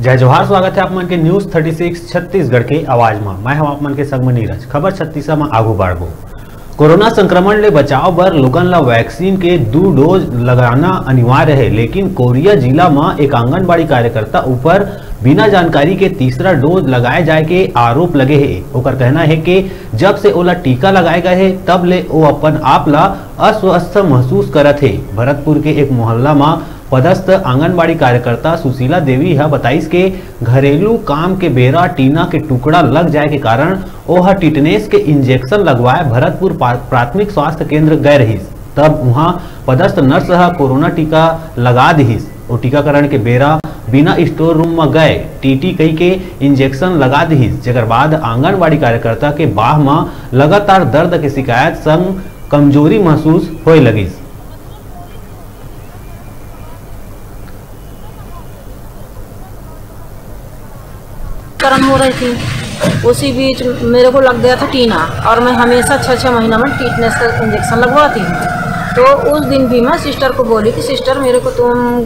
जय जवाहर स्वागत है आप मन के न्यूज़ 36 छत्तीसगढ़ के आवाज़ में। मैं हम आप मन के संग में नीरज। खबर छत्तीसा में आगू बढ़बो कोरोना संक्रमण ले बचाव बर लोगन ला वैक्सीन के दो डोज लगाना अनिवार्य है, लेकिन कोरिया जिला में एक आंगनबाड़ी कार्यकर्ता ऊपर बिना जानकारी के तीसरा डोज लगाए जाए के आरोप लगे है। ओकर कहना है कि जब से ओला टीका लगाए गए है, तब ले वो अपन आप ला अस्वस्थ महसूस करत है। भरतपुर के एक मोहल्ला में पदस्थ आंगनबाड़ी कार्यकर्ता सुशीला देवी यह बताइस के घरेलू काम के बेरा टीना के टुकड़ा लग जाए के कारण ओह टिटनेस के इंजेक्शन लगवाए भरतपुर प्राथमिक स्वास्थ्य केंद्र गए रहिस। तब वहाँ पदस्थ नर्स ह कोरोना टीका लगा दीस और टीकाकरण के बेरा बिना स्टोर रूम में गए, टीटी कही के इंजेक्शन लगा दी जेकर बाद आंगनबाड़ी कार्यकर्ता के बाह में लगातार दर्द के शिकायत संग कमज़ोरी महसूस होए लगिस। हो रही थी। उसी बीच मेरे को लग गया था टीना, और मैं हमेशा छः छः महीना में टीटनेस का इंजेक्शन लगवाती हूँ। तो उस दिन भी मैं सिस्टर को बोली कि सिस्टर मेरे को तुम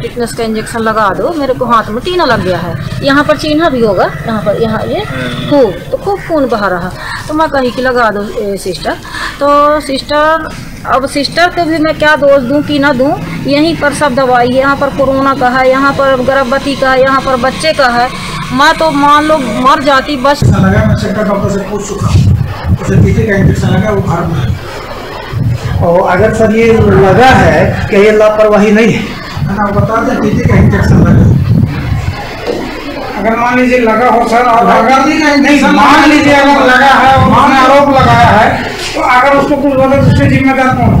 टिटनेस का इंजेक्शन लगा दो। मेरे को हाथ में टीना लग गया है। यहाँ पर चीना भी होगा। यहाँ पर यहाँ ये खूब तो खूब खून बहा रहा। तो मैं कही कि लगा दो ए, सिस्टर तो सिस्टर अब सिस्टर को भी मैं क्या दोष दूँ कि ना दूँ? यहीं पर सब दवाई यहाँ पर कोरोना का है यहाँ पर गर्भवती का है यहाँ पर बच्चे का है। मैं तो मान लो मर जाती बस लगा मैं डॉक्टर से पूछ चुका उसे टीके का इंजेक्शन लगा वो घर में। और अगर सर ये लगा है कि ये लापरवाही नहीं है। बता दें टीके का इंजेक्शन लगा। अगर मान लीजिए लगा हो सर और अगर नहीं मान लीजिए अगर लगा है और मान आरोप लगाया है तो अगर उसको कुछ बोले तो उसके जिम्मेदार कौन है?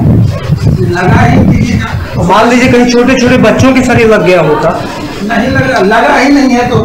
लगा ही का मान लीजिए कहीं छोटे छोटे बच्चों के शरीर लग गया होता। नहीं लगा लगा ही नहीं है तो